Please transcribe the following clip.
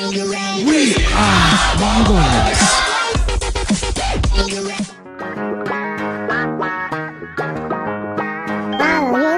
We are Mongols. Wow,